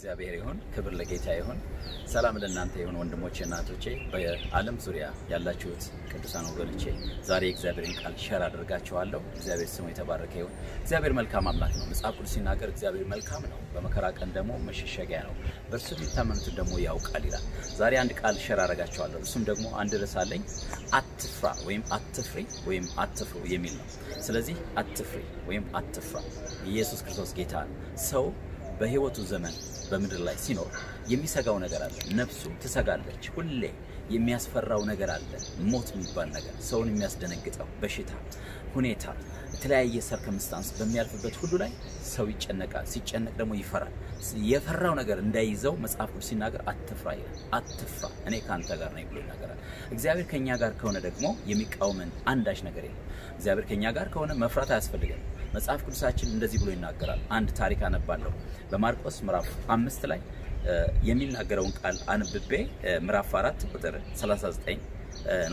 ለእግዚአብሔር ይሁን፣ ክብር ለጌታ ይሁን። ሰላም ለእናንተ ይሁን ወንድሞቼ እናቶቼ፣ በዓለም ዙሪያ ያላችሁት ቅዱሳን ወገኖቼ፣ ዛሬ የእግዚአብሔርን ቃል share አድርጋችኋለሁ። እግዚአብሔር ስሙ የተባረከ ይሁን። እግዚአብሔር መልካም አምላክ ነው። መጽሐፍ ቅዱስ ሲናገር እግዚአብሔር መልካም ነው፣ በመከራ ቀን ደግሞ መሸሸጊያ ነው፣ በእርሱ የሚታመኑትን ደግሞ ያውቃል ይላል። ዛሬ አንድ ቃል share አድርጋችኋለሁ። እሱም ደግሞ አንድ ርዕስ አለኝ፣ አትፍራ ወይም አትፍሪ ወይም አትፍሩ የሚል ነው። ስለዚህ አትፍሪ ወይም አትፍራ፣ ኢየሱስ ክርስቶስ ጌታ ነው። ሰው በህይወቱ ዘመን በምድር ላይ ሲኖር የሚሰጋው ነገር አለ። ነፍሱ ትሰጋለች። ሁሌ የሚያስፈራው ነገር አለ። ሞት የሚባል ነገር፣ ሰውን የሚያስደነግጠው በሽታ፣ ሁኔታ፣ የተለያየ ሰርከምስታንስ በሚያልፍበት ሁሉ ላይ ሰው ይጨነቃል። ሲጨነቅ ደግሞ ይፈራል። የፈራው ነገር እንዳይዘው መጽሐፍ ቅዱስ ሲናገር አትፍራ ይላል። አትፍራ እኔ ከአንተ ጋር ነኝ ብሎ ይናገራል። እግዚአብሔር ከእኛ ጋር ከሆነ ደግሞ የሚቃወመን አንዳች ነገር የለም። እግዚአብሔር ከእኛ ጋር ከሆነ መፍራት አያስፈልገን። መጽሐፍ ቅዱሳችን እንደዚህ ብሎ ይናገራል። አንድ ታሪክ አነባለሁ በማርቆስ ምዕራፍ አምስት ላይ የሚናገረውን ቃል አንብቤ ምዕራፍ አራት ቁጥር 39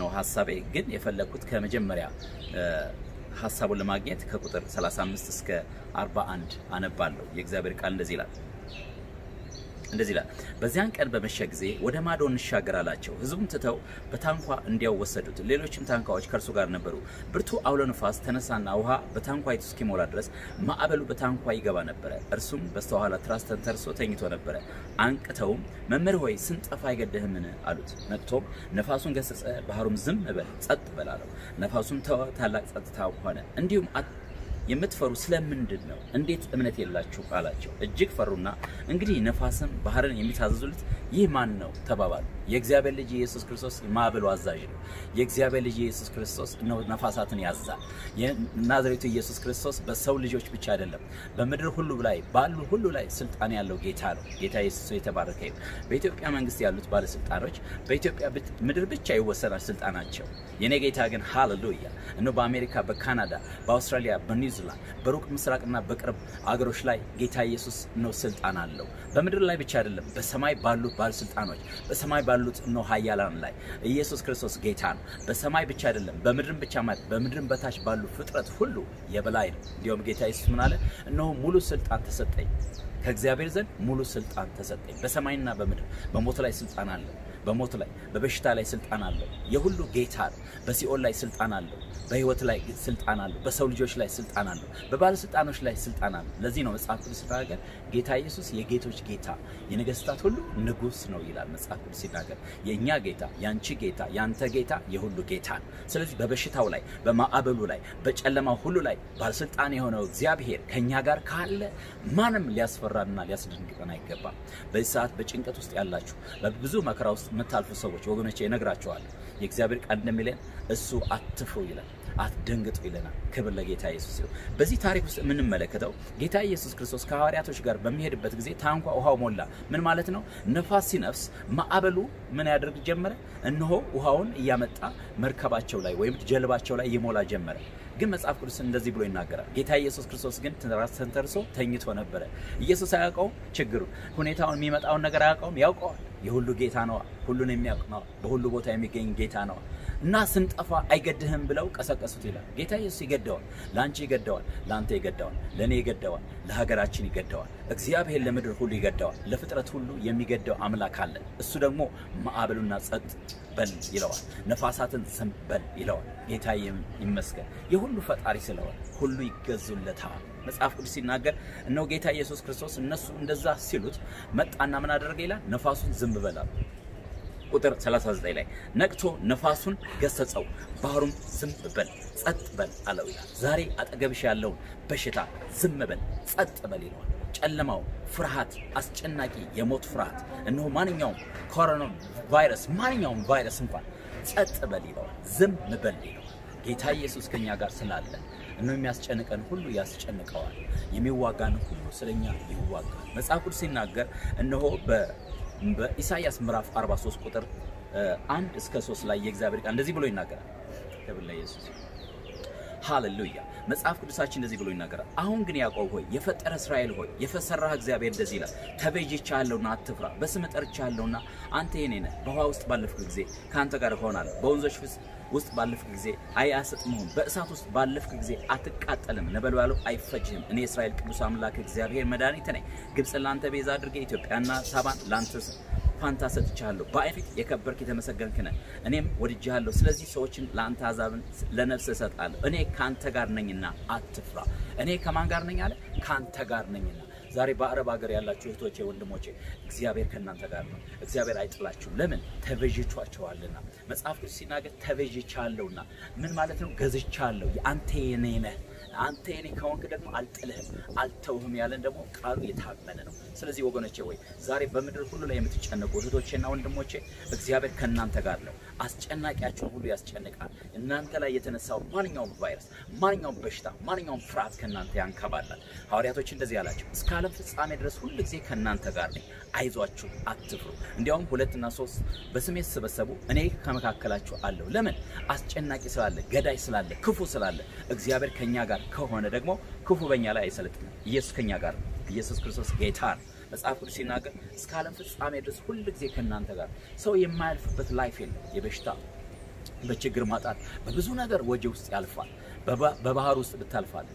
ነው ሀሳቤ። ግን የፈለግኩት ከመጀመሪያ ሀሳቡን ለማግኘት ከቁጥር 35 እስከ 41 አነባለሁ። የእግዚአብሔር ቃል እንደዚህ ይላል እንደዚህ ይላል። በዚያን ቀን በመሸ ጊዜ ወደ ማዶ እንሻገር አላቸው። ሕዝቡም ትተው በታንኳ እንዲያው ወሰዱት። ሌሎችም ታንኳዎች ከእርሱ ጋር ነበሩ። ብርቱ አውሎ ነፋስ ተነሳና ውሃ በታንኳይቱ እስኪሞላ ድረስ ማዕበሉ በታንኳ ይገባ ነበረ። እርሱም በስተኋላ ትራስ ተንተርሶ ተኝቶ ነበረ። አንቅተውም መምህር ሆይ ስንጠፋ አይገድህምን አሉት። ነቅቶም ነፋሱን ገሰጸ፣ ባህሩም ዝም በል ጸጥ በል አለው። ነፋሱም ተወ፣ ታላቅ ጸጥታ ሆነ። እንዲሁም የምትፈሩ ስለምንድን ነው? እንዴት እምነት የላችሁ አላቸው። እጅግ ፈሩና እንግዲህ ነፋስም ባህርን የሚታዘዙለት ይህ ማን ነው ተባባሉ። የእግዚአብሔር ልጅ ኢየሱስ ክርስቶስ ማዕበሉ አዛዥ ነው። የእግዚአብሔር ልጅ ኢየሱስ ክርስቶስ ነፋሳትን ያዛል። የናዝሬቱ ኢየሱስ ክርስቶስ በሰው ልጆች ብቻ አይደለም፣ በምድር ሁሉ ላይ ባሉ ሁሉ ላይ ስልጣን ያለው ጌታ ነው። ጌታ ኢየሱስ የተባረከ ይሁን። በኢትዮጵያ መንግስት ያሉት ባለስልጣኖች በኢትዮጵያ ምድር ብቻ ይወሰናል ስልጣናቸው። የኔ ጌታ ግን ሃሌሉያ እነ በአሜሪካ፣ በካናዳ፣ በአውስትራሊያ፣ በኒውዚላንድ በሩቅ ምስራቅና በቅርብ አገሮች ላይ ጌታ ኢየሱስ ነው ስልጣን አለው። በምድር ላይ ብቻ አይደለም፣ በሰማይ ባሉት ባለስልጣኖች በሰማይ ባሉት እነ ኃያላን ላይ ኢየሱስ ክርስቶስ ጌታ ነው። በሰማይ ብቻ አይደለም፣ በምድርም ብቻ ማለት በምድርም በታች ባሉ ፍጥረት ሁሉ የበላይ ነው። እንዲሁም ጌታ ኢየሱስ ምን አለ? እነሆ ሙሉ ስልጣን ተሰጠኝ፣ ከእግዚአብሔር ዘንድ ሙሉ ስልጣን ተሰጠኝ። በሰማይና በምድር በሞት ላይ ስልጣን አለው። በሞት ላይ በበሽታ ላይ ስልጣን አለው። የሁሉ ጌታ ነው። በሲኦል ላይ ስልጣን አለው። በህይወት ላይ ስልጣን አለው። በሰው ልጆች ላይ ስልጣን አለው። በባለስልጣኖች ላይ ስልጣን አለው። ለዚህ ነው መጽሐፍ ቅዱስ ሲናገር ጌታ ኢየሱስ የጌቶች ጌታ የነገስታት ሁሉ ንጉስ ነው ይላል መጽሐፍ ቅዱስ ሲናገር። የእኛ ጌታ፣ የአንቺ ጌታ፣ የአንተ ጌታ የሁሉ ጌታ ነው። ስለዚህ በበሽታው ላይ፣ በማዕበሉ ላይ፣ በጨለማው ሁሉ ላይ ባለስልጣን የሆነው እግዚአብሔር ከእኛ ጋር ካለ ማንም ሊያስፈራንና ሊያስደንግጠን አይገባም። በዚህ ሰዓት በጭንቀት ውስጥ ያላችሁ በብዙ መከራ ውስጥ የምታልፉ ሰዎች ወገኖቼ እነግራቸዋለሁ። የእግዚአብሔር ቃል እንደሚለን እሱ አትፍሩ ይላል፣ አትደንግጡ ይለናል። ክብር ለጌታ ኢየሱስ ይሁን። በዚህ ታሪክ ውስጥ የምንመለከተው ጌታ ኢየሱስ ክርስቶስ ከሐዋርያቶች ጋር በሚሄድበት ጊዜ ታንኳ ውሃው ሞላ። ምን ማለት ነው? ነፋስ ሲነፍስ ማዕበሉ ምን ያደርግ ጀመረ? እነሆ ውሃውን እያመጣ መርከባቸው ላይ ወይም ጀልባቸው ላይ ይሞላ ጀመረ። ግን መጽሐፍ ቅዱስ እንደዚህ ብሎ ይናገራል። ጌታ ኢየሱስ ክርስቶስ ግን ራስ ተንተርሶ ተኝቶ ነበረ። ኢየሱስ አያውቀውም ችግሩ፣ ሁኔታውን የሚመጣውን ነገር አያውቀውም። ያውቀዋል። የሁሉ ጌታ ነዋ። ሁሉን የሚያውቅ ነዋ። በሁሉ ቦታ የሚገኝ ጌታ ነዋ። እና ስንጠፋ አይገድህም ብለው ቀሰቀሱት ይላል። ጌታ ኢየሱስ ይገደዋል። ለአንቺ ይገደዋል፣ ለአንተ ይገደዋል፣ ለእኔ ይገደዋል፣ ለሀገራችን ይገደዋል። እግዚአብሔር ለምድር ሁሉ ይገደዋል። ለፍጥረት ሁሉ የሚገደው አምላክ አለ። እሱ ደግሞ ማዕበሉና ጸጥ በል ይለዋል፣ ነፋሳትን ዝም በል ይለዋል። ጌታ ይመስገን የሁሉ ፈጣሪ ስለሆነ ሁሉ ይገዙለታል። መጽሐፍ ቅዱስ ሲናገር እነሆ ጌታ ኢየሱስ ክርስቶስ እነሱ እንደዛ ሲሉት መጣና ምን አደረገ ይላል? ነፋሱን ዝም በላሉ። ቁጥር 39 ላይ ነቅቶ ነፋሱን ገሰጸው፣ ባህሩም ዝም በል ጸጥ በል አለው ይላል። ዛሬ አጠገብሽ ያለውን በሽታ ዝም በል ጸጥ በል ይለዋል። ጨለማው፣ ፍርሃት፣ አስጨናቂ የሞት ፍርሃት፣ እነሆ ማንኛውም ኮሮና ቫይረስ፣ ማንኛውም ቫይረስ እንኳን ጸጥ በል ይለዋል፣ ዝም በል ይለዋል። ጌታ ኢየሱስ ከኛ ጋር ስላለ እነሆ የሚያስጨንቀን ሁሉ ያስጨንቀዋል፣ የሚዋጋን ሁሉ ስለኛ ይዋጋል። መጽሐፍ ቅዱስ ሲናገር እነሆ በኢሳይያስ ምዕራፍ 43 ቁጥር አንድ እስከ ሶስት ላይ የእግዚአብሔር ቃል እንደዚህ ብሎ ይናገራል። ክብር ለኢየሱስ። ሃሌሉያ። መጽሐፍ ቅዱሳችን እንደዚህ ብሎ ይናገራል። አሁን ግን ያዕቆብ ሆይ የፈጠረ እስራኤል ሆይ የፈሰራህ እግዚአብሔር እንደዚህ ይላል፣ ተቤዥቼሃለሁና አትፍራ፣ በስምህ ጠርቼሃለሁና አንተ የኔ ነህ። በውኃ ውስጥ ባለፍክ ጊዜ ከአንተ ጋር እሆናለሁ፣ በወንዞች ውስጥ ባለፍክ ጊዜ አያሰጥምህም፣ በእሳት ውስጥ ባለፍክ ጊዜ አትቃጠልም፣ ነበልባሉ አይፈጅህም። እኔ የእስራኤል ቅዱስ አምላክ እግዚአብሔር መድኃኒት ነኝ። ግብፅን ለአንተ ቤዛ አድርጌ ኢትዮጵያና ሳባን ለአንተ ፋንታ ሰጥቻለሁ። በዓይን ፊት የከበርክ የተመሰገንክ ነህ። እኔም ወድጄሃለሁ። ስለዚህ ሰዎችን ለአንተ አሕዛብን ለነፍስ እሰጣለሁ። እኔ ከአንተ ጋር ነኝና አትፍራ። እኔ ከማን ጋር ነኝ አለ? ከአንተ ጋር ነኝና። ዛሬ በአረብ ሀገር ያላችሁ እህቶቼ፣ ወንድሞቼ እግዚአብሔር ከእናንተ ጋር ነው። እግዚአብሔር አይጥላችሁም። ለምን? ተቤዥቷቸዋልና። መጽሐፍ ቅዱስ ሲናገር ተቤዥቻለሁና ምን ማለት ነው? ገዝቻለሁ። አንተ የኔ ነህ አንተ የኔ ከሆንክ ደግሞ አልጥልህም አልተውህም ያለን ደግሞ ቃሉ የታመነ ነው። ስለዚህ ወገኖቼ ወይ ዛሬ በምድር ሁሉ ላይ የምትጨነቁ እህቶቼና ወንድሞቼ እግዚአብሔር ከእናንተ ጋር ነው። አስጨናቂያችሁን ሁሉ ያስጨንቃል። እናንተ ላይ የተነሳው ማንኛውም ቫይረስ፣ ማንኛውም በሽታ፣ ማንኛውም ፍርሃት ከእናንተ ያንከባላል። ሐዋርያቶች እንደዚህ አላቸው፣ እስከ ዓለም ፍጻሜ ድረስ ሁል ጊዜ ከእናንተ ጋር ነኝ፣ አይዟችሁ፣ አትፍሩ። እንዲያውም ሁለትና ሶስት በስሜ ተሰበሰቡ እኔ ከመካከላችሁ አለሁ። ለምን? አስጨናቂ ስላለ፣ ገዳይ ስላለ፣ ክፉ ስላለ እግዚአብሔር ከእኛ ጋር ከሆነ ደግሞ ክፉ በእኛ ላይ አይሰለጥንም። ኢየሱስ ከኛ ጋር ነው። ኢየሱስ ክርስቶስ ጌታ ነው። መጽሐፍ ቅዱስ ሲናገር እስከ ዓለም ፍጻሜ ድረስ ሁል ጊዜ ከእናንተ ጋር። ሰው የማያልፍበት life የለም። የበሽታ በችግር ማጣት፣ በብዙ ነገር ወጀብ ውስጥ ያልፋል። በባህር ውስጥ ብታልፋል፣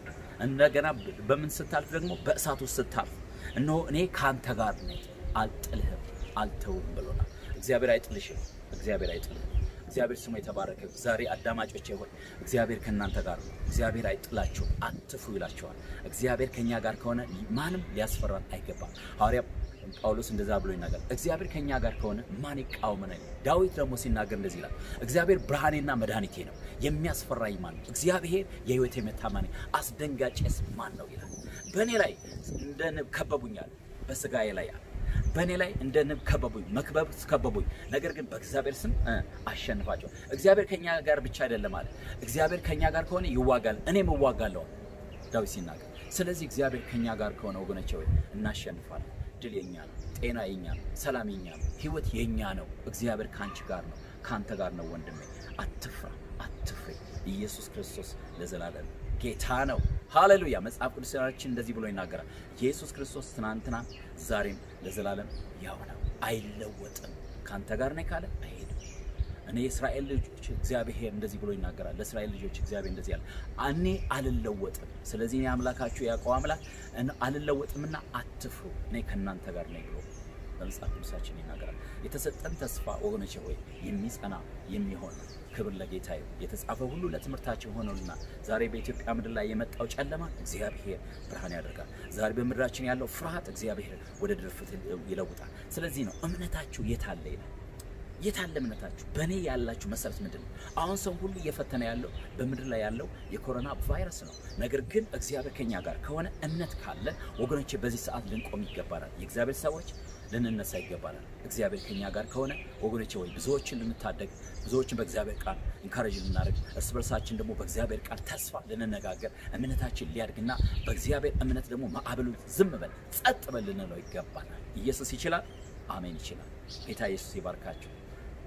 እንደገና በምን ስታልፍ ደግሞ በእሳት ውስጥ ስታልፍ፣ እነሆ እኔ ከአንተ ጋር ነኝ፣ አልጥልህም፣ አልተውም ብሎናል። እግዚአብሔር አይጥልሽም። እግዚአብሔር አይጥልህም። እግዚአብሔር ስሙ የተባረከ። ዛሬ አዳማጮቼ ሆይ እግዚአብሔር ከእናንተ ጋር ነው። እግዚአብሔር አይጥላችሁም፣ አትፍሩ ይላቸዋል። እግዚአብሔር ከእኛ ጋር ከሆነ ማንም ሊያስፈራን አይገባም። ሐዋርያ ጳውሎስ እንደዛ ብሎ ይናገር፣ እግዚአብሔር ከእኛ ጋር ከሆነ ማን ይቃወመናል? ዳዊት ደግሞ ሲናገር እንደዚህ ይላል፣ እግዚአብሔር ብርሃኔና መድኃኒቴ ነው፣ የሚያስፈራኝ ማን ነው? እግዚአብሔር የሕይወቴ መታመኔ፣ አስደንጋጭስ ማን ነው ይላል። በእኔ ላይ እንደ ንብ ከበቡኛል፣ በስጋዬ ላይ በእኔ ላይ እንደ ንብ ከበቡኝ፣ መክበብ ከበቡኝ። ነገር ግን በእግዚአብሔር ስም አሸንፋቸው። እግዚአብሔር ከኛ ጋር ብቻ አይደለም አለ። እግዚአብሔር ከኛ ጋር ከሆነ ይዋጋል፣ እኔም እዋጋለሁ ዳዊት ሲናገር። ስለዚህ እግዚአብሔር ከኛ ጋር ከሆነ ወገኖቼ ወይ እናሸንፋለን። ድል የኛ ነው፣ ጤና የኛ ነው፣ ሰላም የኛ ነው፣ ህይወት የኛ ነው። እግዚአብሔር ከአንቺ ጋር ነው፣ ከአንተ ጋር ነው ወንድሜ። አትፍራ፣ አትፍሬ። ኢየሱስ ክርስቶስ ለዘላለም ጌታ ነው። ሃሌሉያ። መጽሐፍ ቅዱሳችን እንደዚህ ብሎ ይናገራል። ኢየሱስ ክርስቶስ ትናንትና ዛሬም ለዘላለም ያው ነው፣ አይለወጥም። ከአንተ ጋር ነኝ ካለ አይሄድም። እኔ የእስራኤል ልጆች እግዚአብሔር እንደዚህ ብሎ ይናገራል። ለእስራኤል ልጆች እግዚአብሔር እንደዚህ ያለ እኔ አልለወጥም። ስለዚህ እኔ አምላካችሁ ያዕቆብ አምላክ አልለወጥምና አትፍሩ፣ እኔ ከእናንተ ጋር ነኝ ብሎ በመጽሐፍ ቅዱሳችን ይናገራል። የተሰጠን ተስፋ ወገኖቼ ሆይ የሚጸና የሚሆን ክብር ለጌታ ይሁን። የተጻፈ ሁሉ ለትምህርታችን ሆነውና ዛሬ በኢትዮጵያ ምድር ላይ የመጣው ጨለማ እግዚአብሔር ብርሃን ያደርጋል። ዛሬ በምድራችን ያለው ፍርሃት እግዚአብሔር ወደ ድርፍት ይለውጣል። ስለዚህ ነው እምነታችሁ የታለ ይላል። የታለ እምነታችሁ? በእኔ ያላችሁ መሰረት ምንድን ነው? አሁን ሰው ሁሉ እየፈተነ ያለው በምድር ላይ ያለው የኮሮና ቫይረስ ነው። ነገር ግን እግዚአብሔር ከኛ ጋር ከሆነ እምነት ካለ ወገኖቼ በዚህ ሰዓት ልንቆም ይገባናል። የእግዚአብሔር ሰዎች ልንነሳ ይገባናል። እግዚአብሔር ከኛ ጋር ከሆነ ወገኖቼ ወይ ብዙዎችን ልንታደግ፣ ብዙዎችን በእግዚአብሔር ቃል encourage ልናደርግ፣ እርስ በርሳችን ደግሞ በእግዚአብሔር ቃል ተስፋ ልንነጋገር፣ እምነታችን ሊያድግና በእግዚአብሔር እምነት ደግሞ ማዕበሉ ዝም በል ጸጥ በል ልንለው ይገባናል። ኢየሱስ ይችላል። አሜን ይችላል። ጌታ ኢየሱስ ይባርካቸው።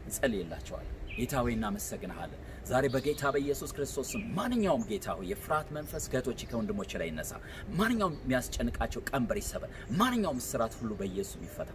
እንጸልይላቸዋለን። ጌታ ሆይ እናመሰግንሃለን። ዛሬ በጌታ በኢየሱስ ክርስቶስ ስም ማንኛውም ጌታ ሆይ የፍርሃት መንፈስ ከእህቶች ከወንድሞች ላይ ይነሳ። ማንኛውም የሚያስጨንቃቸው ቀንበር ይሰበር። ማንኛውም እስራት ሁሉ በኢየሱስ ይፈታ።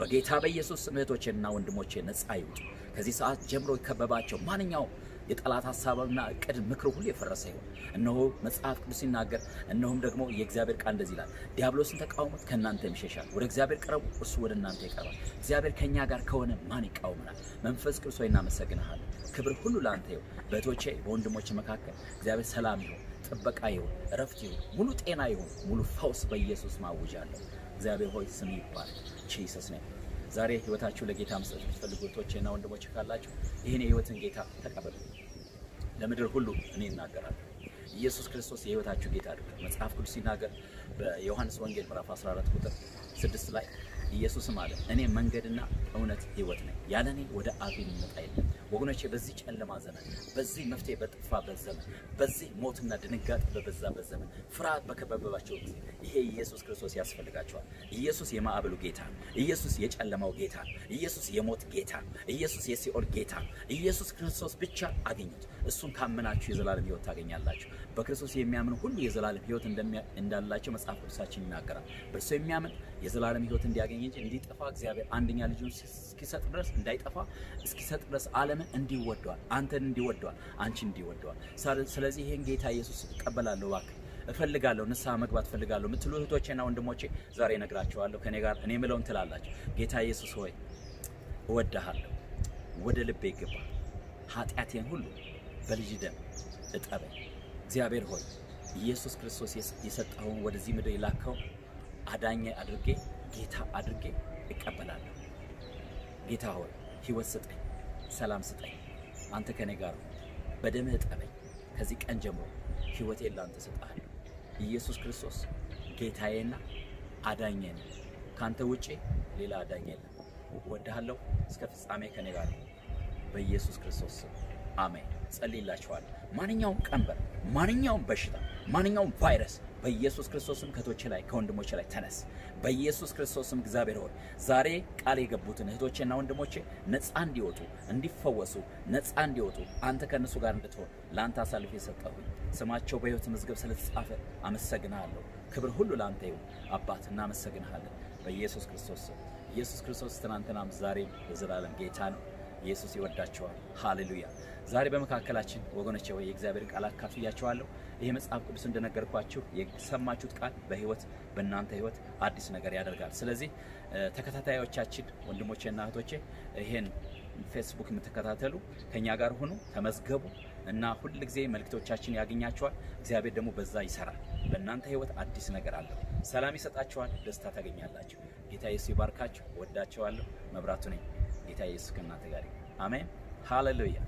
በጌታ በኢየሱስ ስም እህቶቼና ወንድሞቼ ነጻ ይውጡ። ከዚህ ሰዓት ጀምሮ የከበባቸው ማንኛውም የጠላት ሀሳብና እቅድ ምክር ሁሉ የፈረሰ ይሁን። እነሆ መጽሐፍ ቅዱስ ሲናገር፣ እነሆም ደግሞ የእግዚአብሔር ቃል እንደዚህ ይላል፣ ዲያብሎስን ተቃውሙት ከእናንተ ይሸሻል፣ ወደ እግዚአብሔር ቅረቡ እርሱ ወደ እናንተ ይቀርባል። እግዚአብሔር ከእኛ ጋር ከሆነ ማን ይቃወመናል? መንፈስ ቅዱስ ሆይ እናመሰግንሃለን። ክብር ሁሉ ለአንተ ይሁን። በእህቶቼ በወንድሞቼ መካከል እግዚአብሔር ሰላም ይሁን፣ ጥበቃ ይሁን፣ እረፍት ይሁን፣ ሙሉ ጤና ይሁን፣ ሙሉ ፈውስ በኢየሱስ ማውጃለሁ። እግዚአብሔር ሆይ ስም ይባል Jesus ነው። ዛሬ ህይወታችሁ ለጌታ መስጠት የምትፈልጉ እህቶቼና ወንድሞቼ ካላችሁ ይህን የህይወትን ጌታ ተቀበሉ። ለምድር ሁሉ እኔ እናገራለሁ። ኢየሱስ ክርስቶስ የህይወታችሁ ጌታ አድርጉት። መጽሐፍ ቅዱስ ሲናገር በዮሐንስ ወንጌል ምዕራፍ 14 ቁጥር 6 ላይ ኢየሱስም አለ እኔ መንገድና እውነት ህይወት ነኝ፣ ያለ እኔ ወደ አብ የሚመጣ የለም። ወገኖቼ በዚህ ጨለማ ዘመን፣ በዚህ መፍትሄ በጠፋበት ዘመን፣ በዚህ ሞትና ድንጋጤ በበዛበት ዘመን፣ ፍርሃት በከበበባቸው ጊዜ ይሄ ኢየሱስ ክርስቶስ ያስፈልጋቸዋል። ኢየሱስ የማዕበሉ ጌታ ኢየሱስ የጨለማው ጌታ ኢየሱስ የሞት ጌታ ኢየሱስ የሲኦል ጌታ ኢየሱስ ክርስቶስ ብቻ አገኙት። እሱን ካመናችሁ የዘላለም ሕይወት ታገኛላችሁ። በክርስቶስ የሚያምን ሁሉ የዘላለም እንደሚያ- እንዳላቸው መጽሐፍ ቅዱሳችን ይናገራል። በእርሱ የሚያምን የዘላለም ሕይወት እንዲያገኝ እንጂ እንዲጠፋ እግዚአብሔር አንደኛ ልጁን እስኪሰጥ ድረስ እንዳይጠፋ እስኪሰጥ ድረስ ዓለምን እንዲወደዋል፣ አንተን እንዲወደዋል፣ አንቺን እንዲወደዋል። ስለዚህ ይህን ጌታ ኢየሱስ እቀበላለሁ እባክህ እፈልጋለሁ ንስሐ መግባት እፈልጋለሁ የምትሉ እህቶቼና ወንድሞቼ ዛሬ እነግራቸዋለሁ። ከኔ ጋር እኔ ምለውን ትላላችሁ። ጌታ ኢየሱስ ሆይ እወድሃለሁ፣ ወደ ልቤ ግባ፣ ኃጢአቴን ሁሉ በልጅ ደም እጠበኝ። እግዚአብሔር ሆይ ኢየሱስ ክርስቶስ የሰጠኸውን ወደዚህ ምድር የላከው አዳኝ አድርጌ ጌታ አድርጌ እቀበላለሁ። ጌታ ሆይ ሕይወት ስጠኝ፣ ሰላም ስጠኝ። አንተ ከኔ ጋር በደምህ እጠበኝ። ከዚህ ቀን ጀምሮ ሕይወቴን ለአንተ እሰጥሃለሁ። ኢየሱስ ክርስቶስ ጌታዬና አዳኜ ነው። ከአንተ ውጪ ሌላ አዳኝ የለም። እወድሃለሁ። እስከ ፍጻሜ ከኔ ጋር በኢየሱስ ክርስቶስ አሜን። ጸልይላችኋል። ማንኛውም ቀንበር፣ ማንኛውም በሽታ፣ ማንኛውም ቫይረስ በኢየሱስ ክርስቶስም ከቶች ላይ ከወንድሞች ላይ ተነስ። በኢየሱስ ክርስቶስም እግዚአብሔር ሆይ ዛሬ ቃል የገቡትን እህቶቼና ወንድሞቼ ነፃ እንዲወጡ እንዲፈወሱ፣ ነፃ እንዲወጡ አንተ ከእነሱ ጋር እንድትሆን ለአንተ አሳልፌ የሰጠሁኝ ስማቸው በሕይወት መዝገብ ስለተጻፈ አመሰግንሃለሁ። ክብር ሁሉ ለአንተ ይሁን። አባት እናመሰግንሃለን በኢየሱስ ክርስቶስ ስም። ኢየሱስ ክርስቶስ ትናንትናም ዛሬም የዘላለም ጌታ ነው። ኢየሱስ ይወዳቸዋል። ሃሌሉያ። ዛሬ በመካከላችን ወገኖቼ ወይ የእግዚአብሔር ቃል አካፍያቸዋለሁ። ይሄ መጽሐፍ ቅዱስ እንደነገርኳችሁ የሰማችሁት ቃል በህይወት በእናንተ ህይወት አዲስ ነገር ያደርጋል። ስለዚህ ተከታታዮቻችን ወንድሞቼና እህቶቼ ይሄን ፌስቡክ የምትከታተሉ ከኛ ጋር ሁኑ፣ ተመዝገቡ እና ሁል ጊዜ መልእክቶቻችን ያገኛቸዋል። እግዚአብሔር ደግሞ በዛ ይሰራል። በእናንተ ህይወት አዲስ ነገር አለው። ሰላም ይሰጣቸዋል። ደስታ ታገኛላችሁ። ጌታ ኢየሱስ ይባርካችሁ። ወዳቸዋለሁ። መብራቱ ነኝ። ጌታ ኢየሱስ ከእናንተ ጋር አሜን። ሃሌሉያ